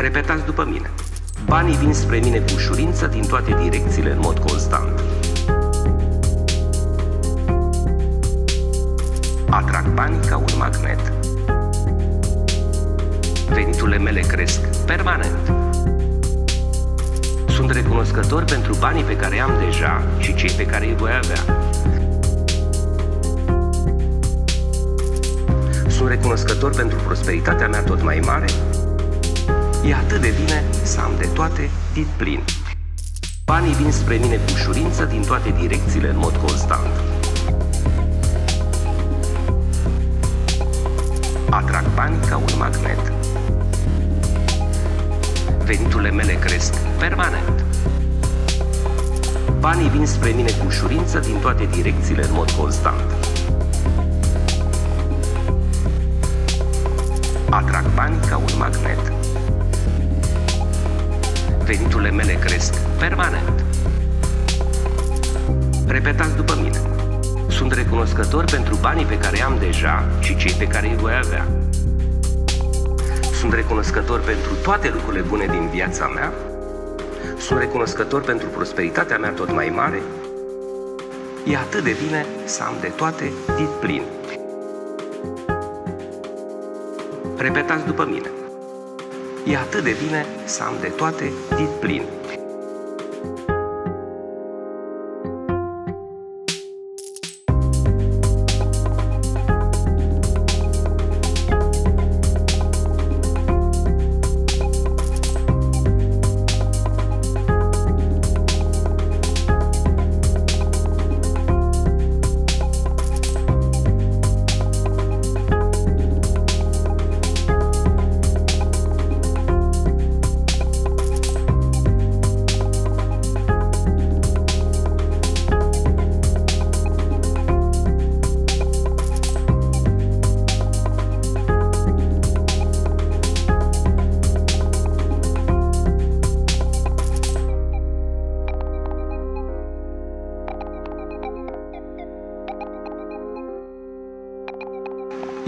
Repetați după mine. Banii vin spre mine cu ușurință din toate direcțiile în mod constant. Atrag banii ca un magnet. Veniturile mele cresc permanent. Sunt recunoscător pentru banii pe care am deja și cei pe care îi voi avea. Sunt recunoscător pentru prosperitatea mea tot mai mare. E atât de bine să am de toate din plin. Banii vin spre mine cu ușurință din toate direcțiile în mod constant. Atrag banii ca un magnet. Veniturile mele cresc permanent. Banii vin spre mine cu ușurință din toate direcțiile în mod constant. Atrag banii ca un magnet. Veniturile mele cresc permanent. Repetați după mine. Sunt recunoscător pentru banii pe care am deja și cei pe care îi voi avea. Sunt recunoscător pentru toate lucrurile bune din viața mea. Sunt recunoscător pentru prosperitatea mea tot mai mare. E atât de bine să am de toate din plin. Repetați după mine. E atât de bine să am de toate din plin.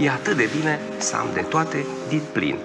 E atât de bine să am de toate din plin.